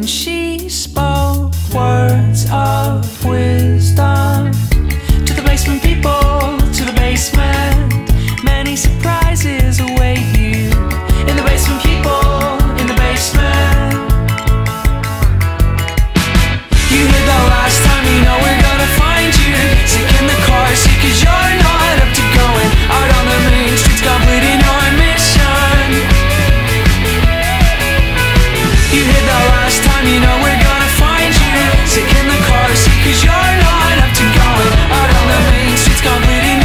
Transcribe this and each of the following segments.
and she spoke words of wisdom. To the basement people, to the basement. Many surprises await you. In the basement, people, in the basement. You heard that last time, you know we're gonna find you. Sick in the car seat cause you're not up to going. Out on the main streets completing your mission. You you you Sick in the in the cars because you're not up to go. I don't know mate she's got bleeding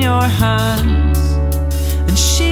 your hands. And she